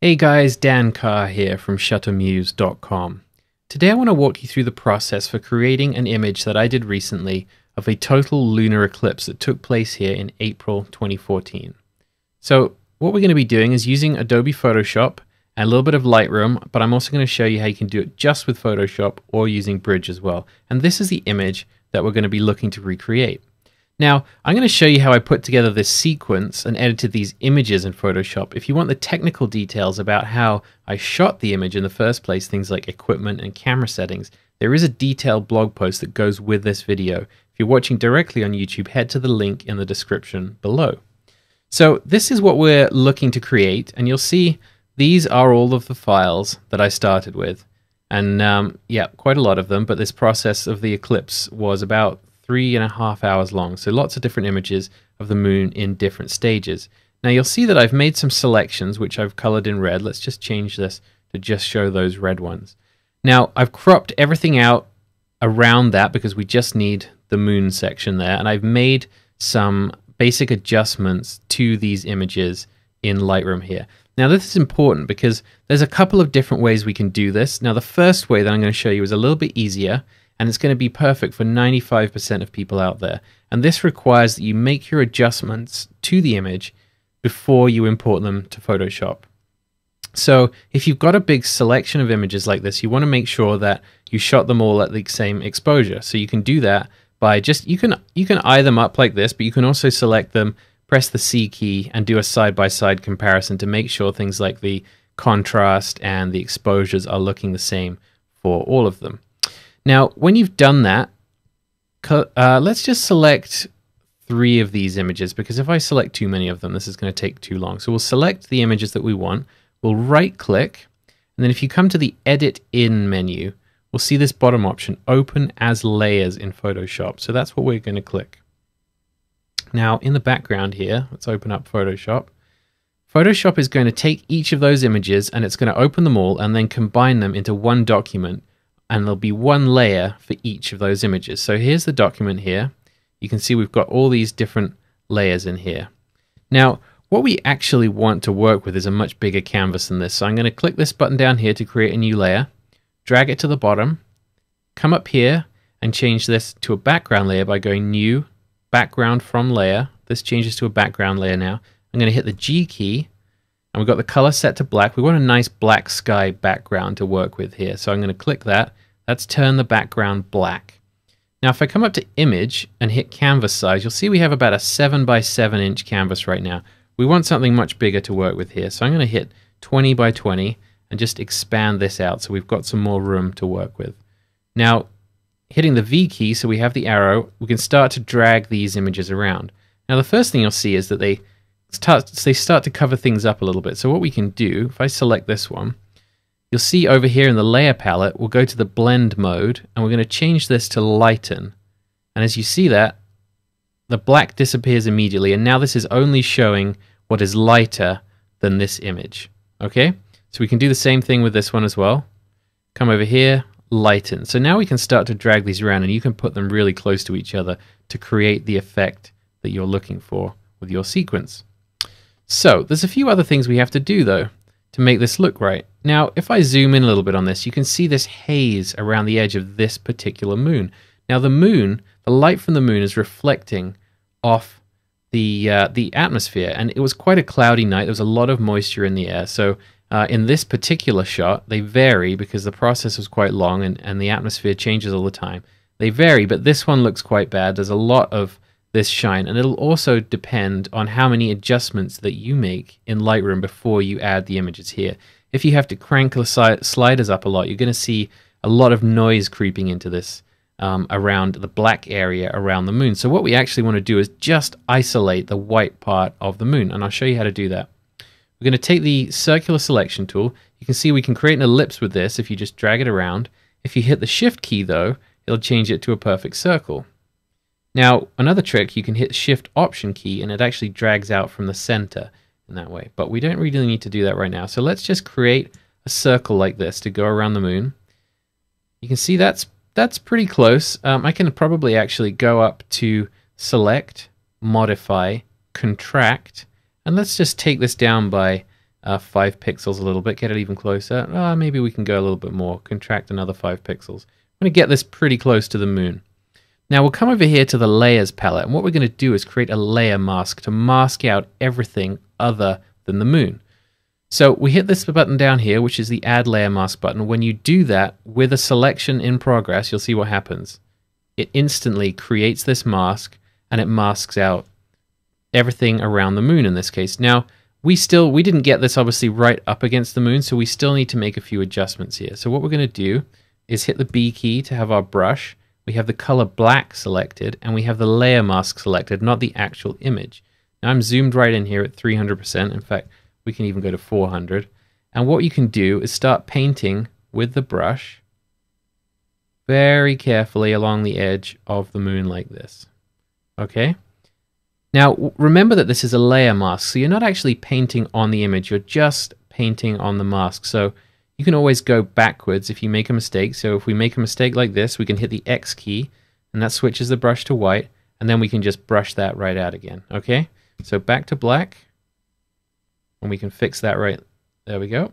Hey guys, Dan Carr here from shuttermuse.com. Today I want to walk you through the process for creating an image that I did recently of a total lunar eclipse that took place here in April 2014. So what we're going to be doing is using Adobe Photoshop and a little bit of Lightroom, but I'm also going to show you how you can do it just with Photoshop or using Bridge as well. And this is the image that we're going to be looking to recreate. Now, I'm going to show you how I put together this sequence and edited these images in Photoshop. If you want the technical details about how I shot the image in the first place, things like equipment and camera settings, there is a detailed blog post that goes with this video. If you're watching directly on YouTube, head to the link in the description below. So this is what we're looking to create, and you'll see these are all of the files that I started with. And um, yeah, quite a lot of them, but this process of the eclipse was about three and a half hours long. So lots of different images of the moon in different stages. Now you'll see that I've made some selections which I've colored in red. Let's just change this to just show those red ones. Now I've cropped everything out around that because we just need the moon section there. And I've made some basic adjustments to these images in Lightroom here. Now this is important because there's a couple of different ways we can do this. Now the first way that I'm going to show you is a little bit easier and it's going to be perfect for 95% of people out there. And this requires that you make your adjustments to the image before you import them to Photoshop. So if you've got a big selection of images like this, you want to make sure that you shot them all at the same exposure. So you can do that by just you can you can eye them up like this, but you can also select them, press the C key, and do a side by side comparison to make sure things like the contrast and the exposures are looking the same for all of them. Now, when you've done that, uh, let's just select three of these images because if I select too many of them, this is going to take too long. So we'll select the images that we want. We'll right click. And then if you come to the edit in menu, we'll see this bottom option, open as layers in Photoshop. So that's what we're going to click. Now in the background here, let's open up Photoshop. Photoshop is going to take each of those images and it's going to open them all and then combine them into one document and there'll be one layer for each of those images. So here's the document here. You can see we've got all these different layers in here. Now, what we actually want to work with is a much bigger canvas than this. So I'm going to click this button down here to create a new layer, drag it to the bottom, come up here and change this to a background layer by going new, background from layer. This changes to a background layer now. I'm going to hit the G key and we've got the color set to black. We want a nice black sky background to work with here. So I'm going to click that. Let's turn the background black. Now if I come up to image and hit canvas size, you'll see we have about a 7 by 7 inch canvas right now. We want something much bigger to work with here. So I'm going to hit 20 by 20 and just expand this out so we've got some more room to work with. Now hitting the V key so we have the arrow, we can start to drag these images around. Now the first thing you'll see is that they start, they start to cover things up a little bit. So what we can do, if I select this one, you'll see over here in the layer palette, we'll go to the blend mode and we're going to change this to lighten. And as you see that, the black disappears immediately. And now this is only showing what is lighter than this image. Okay, so we can do the same thing with this one as well. Come over here, lighten. So now we can start to drag these around and you can put them really close to each other to create the effect that you're looking for with your sequence. So there's a few other things we have to do though to make this look right. Now, if I zoom in a little bit on this, you can see this haze around the edge of this particular moon. Now the moon, the light from the moon is reflecting off the uh, the atmosphere, and it was quite a cloudy night. There was a lot of moisture in the air. So uh, in this particular shot, they vary because the process was quite long and, and the atmosphere changes all the time. They vary, but this one looks quite bad. There's a lot of this shine and it'll also depend on how many adjustments that you make in Lightroom before you add the images here. If you have to crank the sliders up a lot, you're going to see a lot of noise creeping into this um, around the black area around the moon. So what we actually want to do is just isolate the white part of the moon and I'll show you how to do that. We're going to take the circular selection tool. You can see we can create an ellipse with this if you just drag it around. If you hit the shift key though, it'll change it to a perfect circle. Now, another trick, you can hit Shift Option key and it actually drags out from the center in that way. But we don't really need to do that right now. So let's just create a circle like this to go around the moon. You can see that's that's pretty close. Um, I can probably actually go up to Select, Modify, Contract, and let's just take this down by uh, 5 pixels a little bit, get it even closer. Uh, maybe we can go a little bit more, contract another 5 pixels. I'm going to get this pretty close to the moon. Now we'll come over here to the layers palette, and what we're going to do is create a layer mask to mask out everything other than the moon. So we hit this button down here, which is the add layer mask button. When you do that with a selection in progress, you'll see what happens. It instantly creates this mask and it masks out everything around the moon in this case. Now, we still we didn't get this obviously right up against the moon, so we still need to make a few adjustments here. So what we're going to do is hit the B key to have our brush. We have the color black selected and we have the layer mask selected, not the actual image. Now I'm zoomed right in here at 300%. In fact, we can even go to 400. And what you can do is start painting with the brush very carefully along the edge of the moon like this. Okay? Now, remember that this is a layer mask, so you're not actually painting on the image, you're just painting on the mask. So you can always go backwards if you make a mistake. So if we make a mistake like this, we can hit the X key, and that switches the brush to white, and then we can just brush that right out again. Okay? So back to black, and we can fix that right. There we go.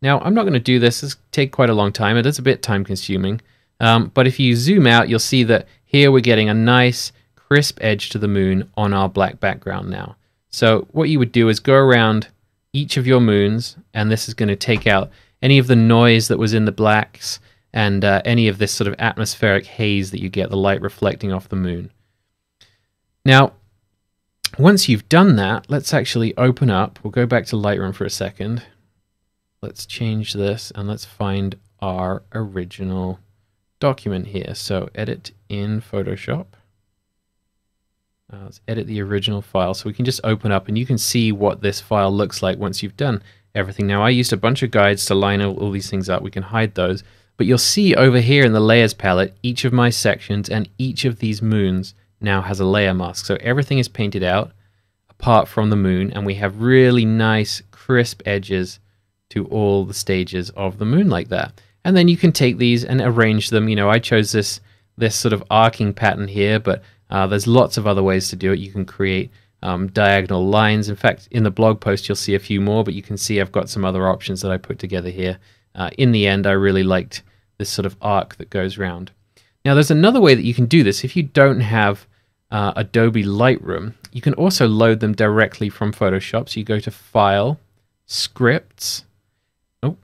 Now, I'm not going to do this. This take quite a long time. It is a bit time consuming. Um, but if you zoom out, you'll see that here we're getting a nice crisp edge to the moon on our black background now. So what you would do is go around each of your moons, and this is going to take out any of the noise that was in the blacks and uh, any of this sort of atmospheric haze that you get, the light reflecting off the moon. Now, once you've done that, let's actually open up. We'll go back to Lightroom for a second. Let's change this and let's find our original document here. So edit in Photoshop. Uh, let's edit the original file so we can just open up and you can see what this file looks like once you've done everything. Now I used a bunch of guides to line all, all these things up. We can hide those. But you'll see over here in the layers palette, each of my sections and each of these moons now has a layer mask. So everything is painted out apart from the moon and we have really nice crisp edges to all the stages of the moon like that. And then you can take these and arrange them. You know, I chose this this sort of arcing pattern here, but uh, there's lots of other ways to do it. You can create um, diagonal lines. In fact, in the blog post, you'll see a few more, but you can see I've got some other options that I put together here. Uh, in the end, I really liked this sort of arc that goes round. Now, there's another way that you can do this. If you don't have uh, Adobe Lightroom, you can also load them directly from Photoshop. So you go to File, Scripts, oh,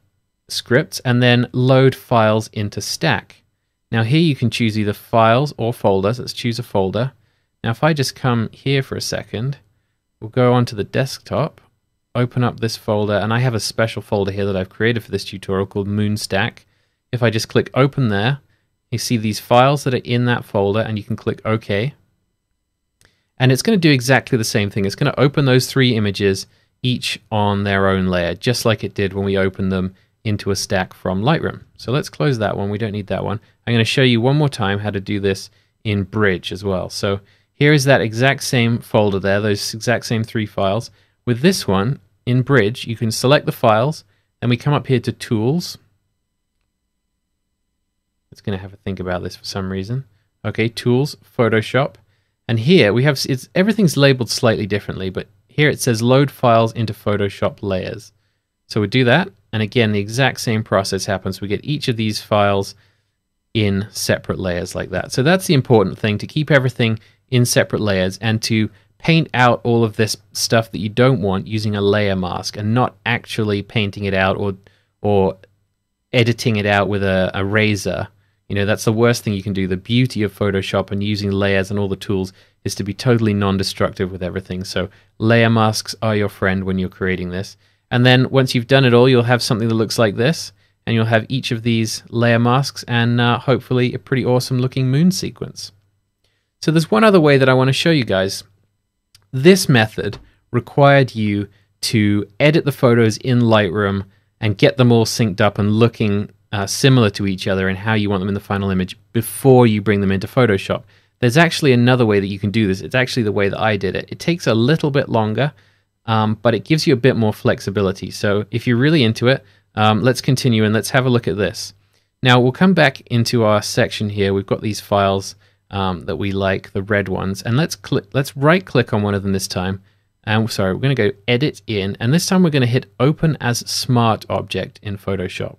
Scripts, and then Load Files into Stack. Now here you can choose either files or folders. Let's choose a folder. Now if I just come here for a second, we'll go onto the desktop, open up this folder, and I have a special folder here that I've created for this tutorial called Moonstack. If I just click open there, you see these files that are in that folder and you can click OK. And it's going to do exactly the same thing. It's going to open those three images each on their own layer, just like it did when we opened them into a stack from Lightroom. So let's close that one. We don't need that one. I'm going to show you one more time how to do this in Bridge as well. So here is that exact same folder there, those exact same three files. With this one, in Bridge, you can select the files, and we come up here to Tools. It's going to have a think about this for some reason. Okay, Tools, Photoshop. And here we have, it's, everything's labeled slightly differently, but here it says Load Files into Photoshop Layers. So we do that, and again, the exact same process happens. We get each of these files in separate layers like that. So that's the important thing to keep everything in separate layers and to paint out all of this stuff that you don't want using a layer mask and not actually painting it out or or editing it out with a, eraser. You know, that's the worst thing you can do. The beauty of Photoshop and using layers and all the tools is to be totally non-destructive with everything. So layer masks are your friend when you're creating this. And then once you've done it all, you'll have something that looks like this. And you'll have each of these layer masks and uh, hopefully a pretty awesome looking moon sequence. So there's one other way that I want to show you guys. This method required you to edit the photos in Lightroom and get them all synced up and looking uh, similar to each other and how you want them in the final image before you bring them into Photoshop. There's actually another way that you can do this. It's actually the way that I did it. It takes a little bit longer, um, but it gives you a bit more flexibility. So if you're really into it, um, let's continue and let's have a look at this. Now we'll come back into our section here. We've got these files um, that we like, the red ones, and let's click. Let's right click on one of them this time, and sorry, we're going to go edit in, and this time we're going to hit open as smart object in Photoshop.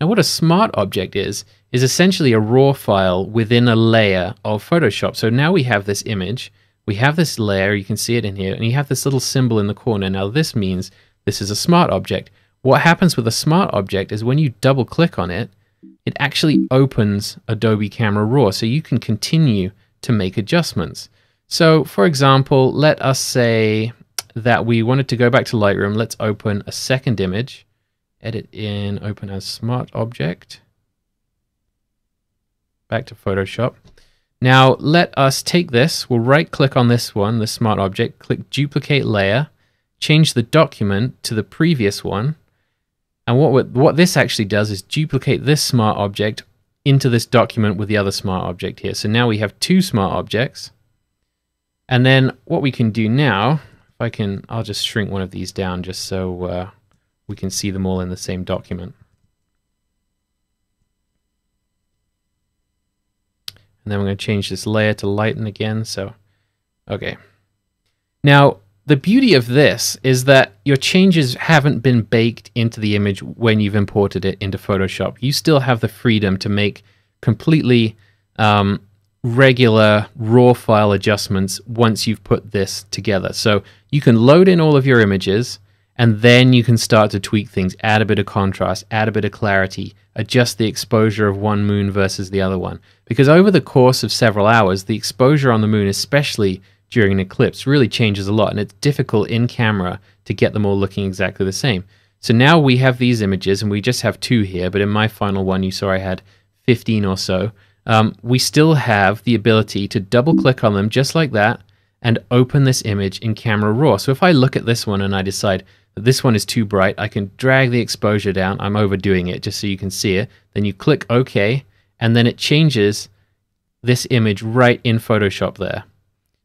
Now, what a smart object is, is essentially a raw file within a layer of Photoshop. So now we have this image, we have this layer, you can see it in here, and you have this little symbol in the corner. Now, this means this is a smart object. What happens with a smart object is when you double click on it, it actually opens Adobe Camera Raw, so you can continue to make adjustments. So, for example, let us say that we wanted to go back to Lightroom. Let's open a second image, edit in, open as smart object, back to Photoshop. Now, let us take this, we'll right click on this one, the smart object, click duplicate layer, change the document to the previous one. And what, what this actually does is duplicate this smart object into this document with the other smart object here. So now we have two smart objects. And then what we can do now, if I can, I'll just shrink one of these down just so uh, we can see them all in the same document. And then we're going to change this layer to lighten again. So, okay. Now, the beauty of this is that your changes haven't been baked into the image when you've imported it into Photoshop. You still have the freedom to make completely um, regular raw file adjustments once you've put this together. So you can load in all of your images and then you can start to tweak things, add a bit of contrast, add a bit of clarity, adjust the exposure of one moon versus the other one. Because over the course of several hours, the exposure on the moon, especially during an eclipse, really changes a lot and it's difficult in camera to get them all looking exactly the same. So now we have these images and we just have two here, but in my final one you saw I had 15 or so um, we still have the ability to double click on them just like that and open this image in Camera Raw. So if I look at this one and I decide that this one is too bright, I can drag the exposure down. I'm overdoing it just so you can see it. Then you click OK, and then it changes this image right in Photoshop there.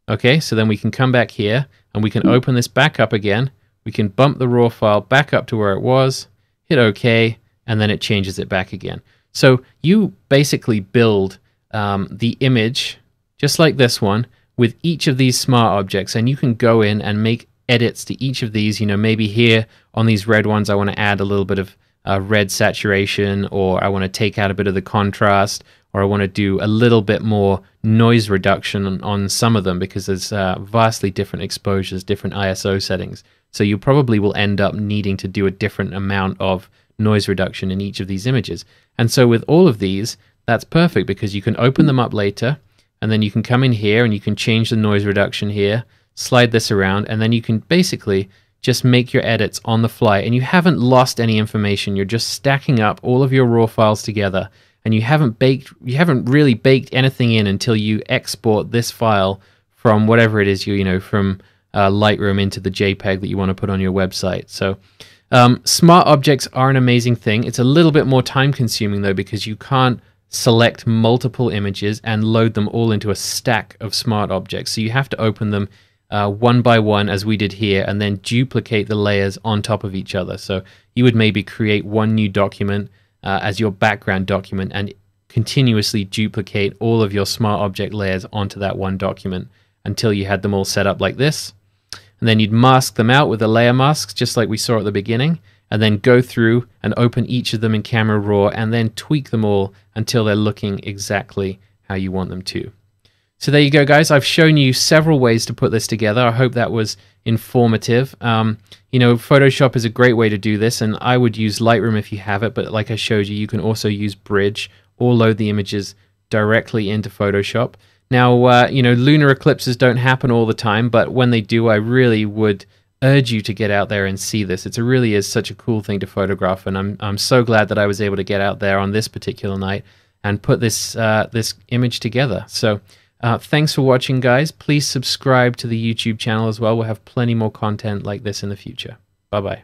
Okay, so then we can come back here and we can open this back up again. We can bump the raw file back up to where it was, hit OK, and then it changes it back again. So you basically build um, the image just like this one with each of these smart objects, and you can go in and make edits to each of these. You know, maybe here on these red ones, I want to add a little bit of uh, red saturation, or I want to take out a bit of the contrast, or I want to do a little bit more noise reduction on, on some of them because there's uh, vastly different exposures, different ISO settings. So you probably will end up needing to do a different amount of noise reduction in each of these images. And so with all of these, that's perfect because you can open them up later and then you can come in here and you can change the noise reduction here, slide this around, and then you can basically just make your edits on the fly and you haven't lost any information. You're just stacking up all of your raw files together and you haven't baked you haven't really baked anything in until you export this file from whatever it is you you know from uh, Lightroom into the JPEG that you want to put on your website. So um, smart objects are an amazing thing. It's a little bit more time consuming though because you can't select multiple images and load them all into a stack of smart objects. So you have to open them uh, one by one as we did here and then duplicate the layers on top of each other. So you would maybe create one new document uh, as your background document and continuously duplicate all of your smart object layers onto that one document until you had them all set up like this and then you'd mask them out with the layer masks, just like we saw at the beginning, and then go through and open each of them in Camera Raw, and then tweak them all until they're looking exactly how you want them to. So there you go, guys. I've shown you several ways to put this together. I hope that was informative. Um, you know, Photoshop is a great way to do this, and I would use Lightroom if you have it, but like I showed you, you can also use Bridge or load the images directly into Photoshop. Now, uh, you know, lunar eclipses don't happen all the time, but when they do, I really would urge you to get out there and see this. It really is such a cool thing to photograph, and I'm I'm so glad that I was able to get out there on this particular night and put this uh, this image together. So. Uh, thanks for watching, guys. Please subscribe to the YouTube channel as well. We'll have plenty more content like this in the future. Bye bye.